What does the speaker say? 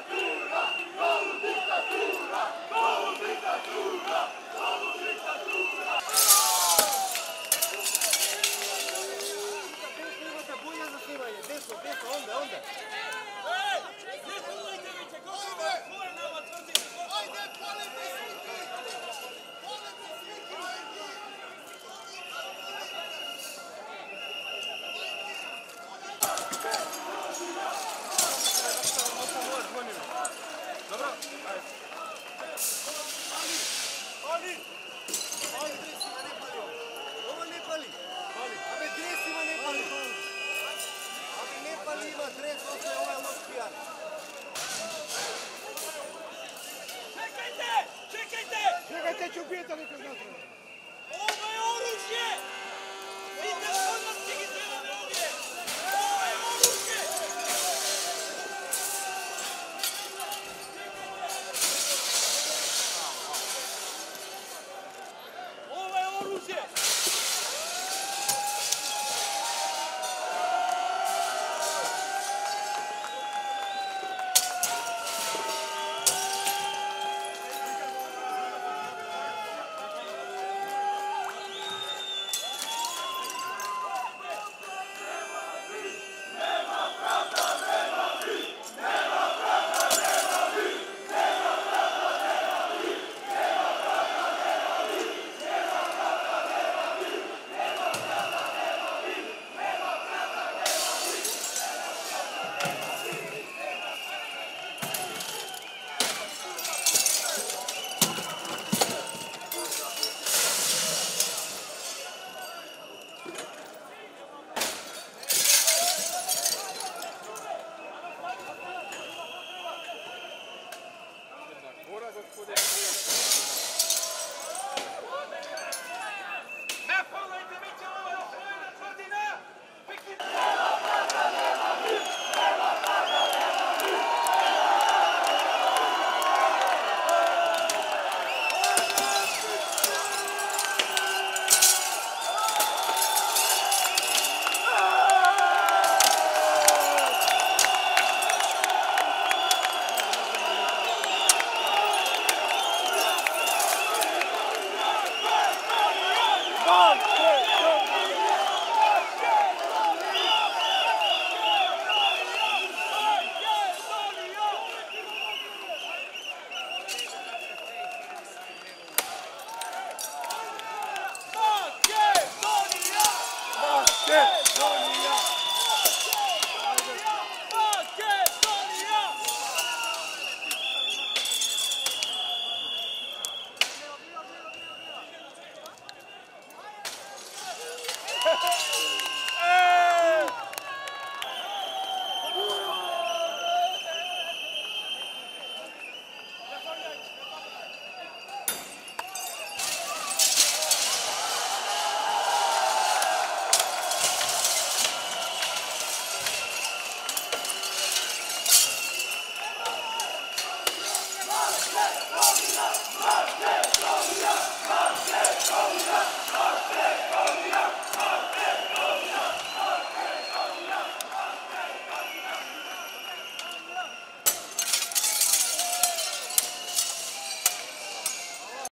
Let's go. Pali! Pali, Yes.